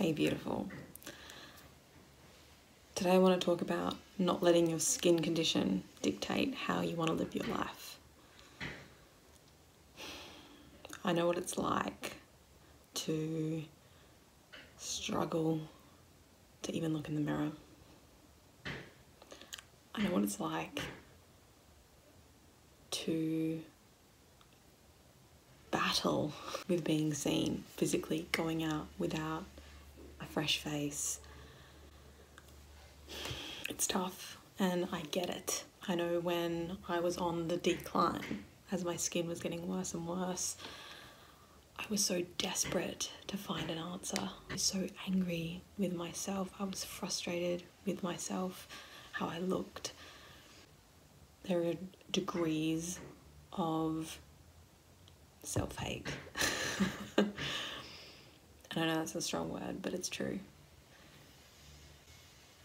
Hey, beautiful. Today, I want to talk about not letting your skin condition dictate how you want to live your life. I know what it's like to struggle to even look in the mirror. I know what it's like to battle with being seen physically, going out without a fresh face. It's tough and I get it. I know when I was on the decline, as my skin was getting worse and worse, I was so desperate to find an answer. I was so angry with myself. I was frustrated with myself, how I looked. There are degrees of self hate. and I know that's a strong word, but it's true.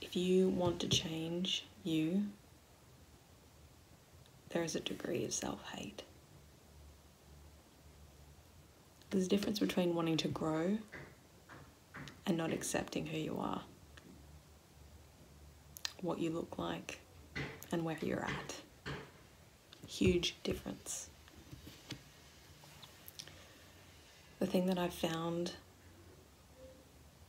If you want to change you, there is a degree of self hate. There's a difference between wanting to grow and not accepting who you are, what you look like, and where you're at. Huge difference. The thing that I've found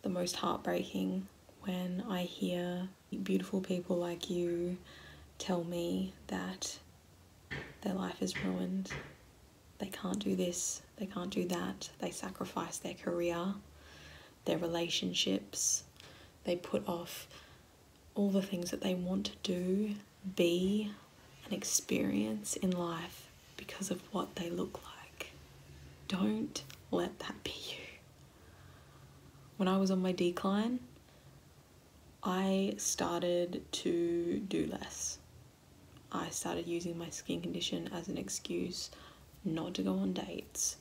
the most heartbreaking when I hear beautiful people like you tell me that their life is ruined, they can't do this, they can't do that, they sacrifice their career, their relationships, they put off all the things that they want to do, be, and experience in life because of what they look like. Don't let that be you. When I was on my decline, I started to do less. I started using my skin condition as an excuse not to go on dates,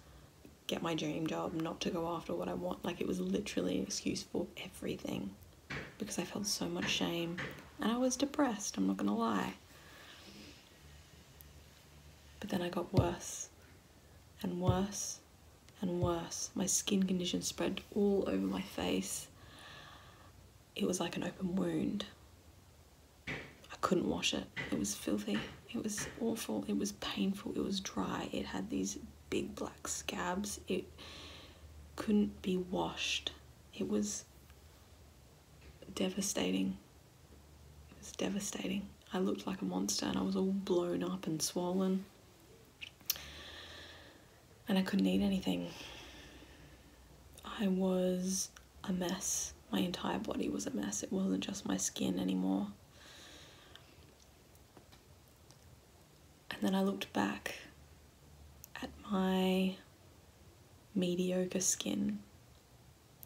get my dream job, not to go after what I want. Like it was literally an excuse for everything because I felt so much shame and I was depressed, I'm not gonna lie. But then I got worse and worse and worse. My skin condition spread all over my face. It was like an open wound. I couldn't wash it. It was filthy. It was awful. It was painful. It was dry. It had these big black scabs. It couldn't be washed. It was devastating. It was devastating. I looked like a monster and I was all blown up and swollen and I couldn't eat anything. I was a mess. My entire body was a mess. It wasn't just my skin anymore. And then I looked back at my mediocre skin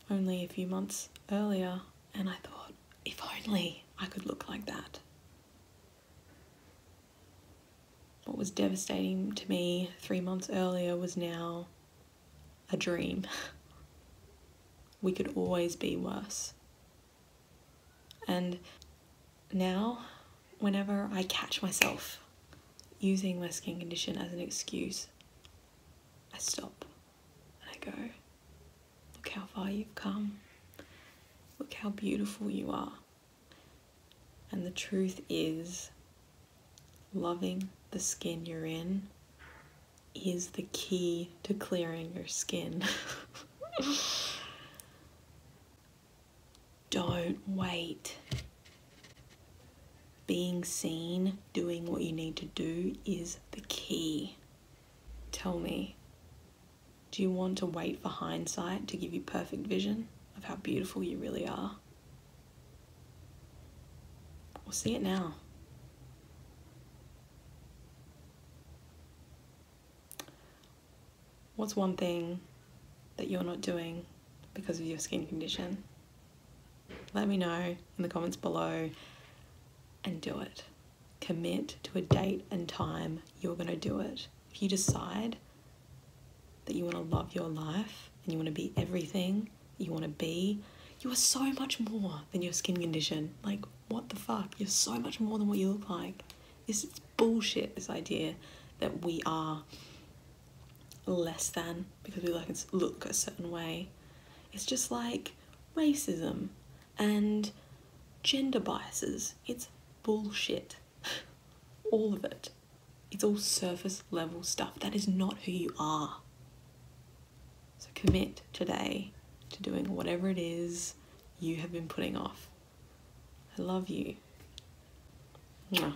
only a few months earlier and I thought, if only I could look like that. What was devastating to me three months earlier was now a dream. we could always be worse. And now, whenever I catch myself using my skin condition as an excuse, I stop and I go, Look how far you've come. Look how beautiful you are. And the truth is, loving the skin you're in is the key to clearing your skin. Don't wait. Being seen, doing what you need to do is the key. Tell me, do you want to wait for hindsight to give you perfect vision of how beautiful you really are? We'll see it now. What's one thing that you're not doing because of your skin condition? Let me know in the comments below and do it. Commit to a date and time you're going to do it. If you decide that you want to love your life and you want to be everything you want to be, you are so much more than your skin condition. Like, what the fuck? You're so much more than what you look like. This is bullshit, this idea that we are less than because we like look a certain way. It's just like racism and gender biases. It's bullshit. all of it. It's all surface level stuff. That is not who you are. So commit today to doing whatever it is you have been putting off. I love you. Mwah.